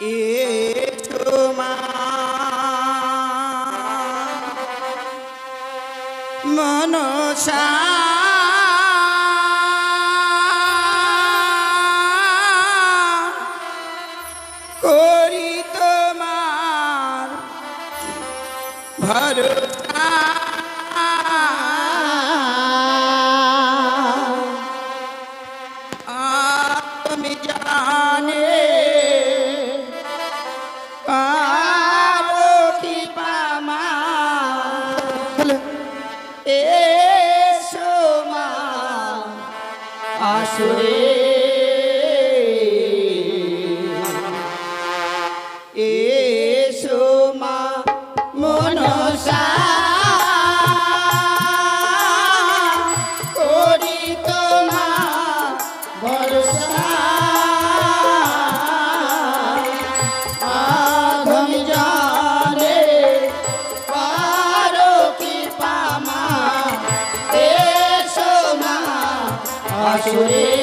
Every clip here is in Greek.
এসো Today.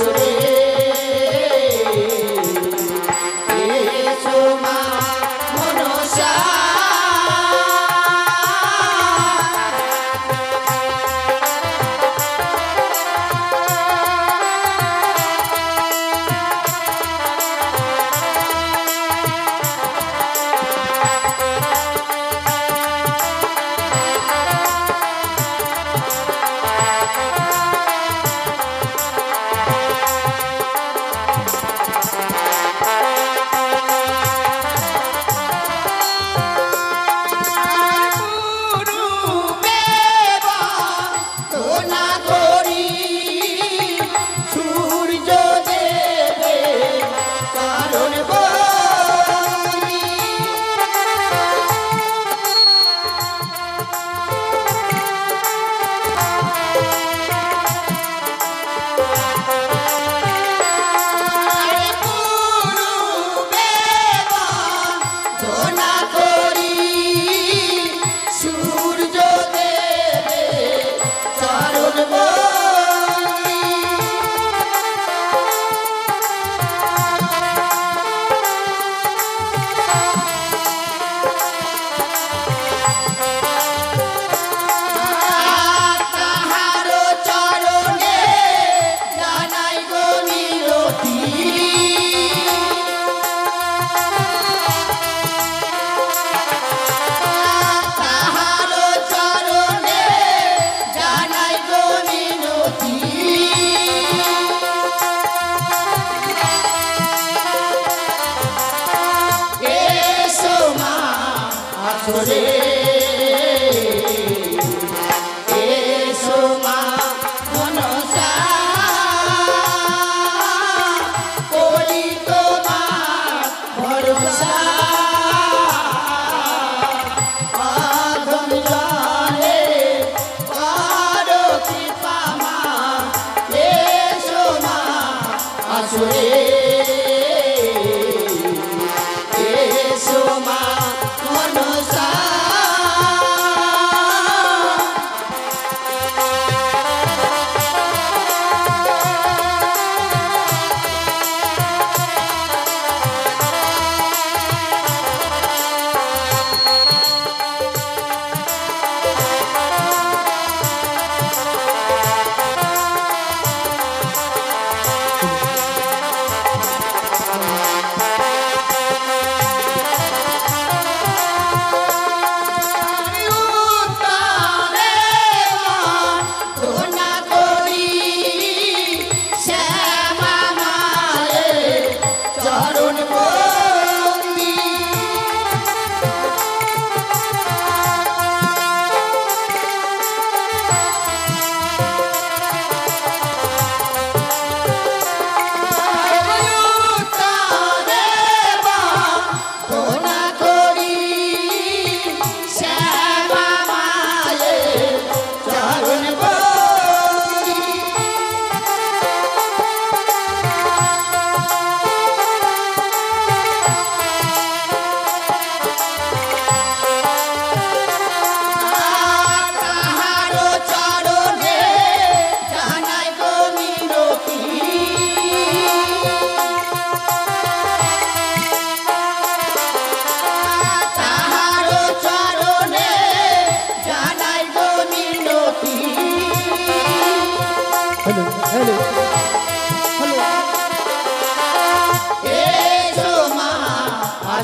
Sweet.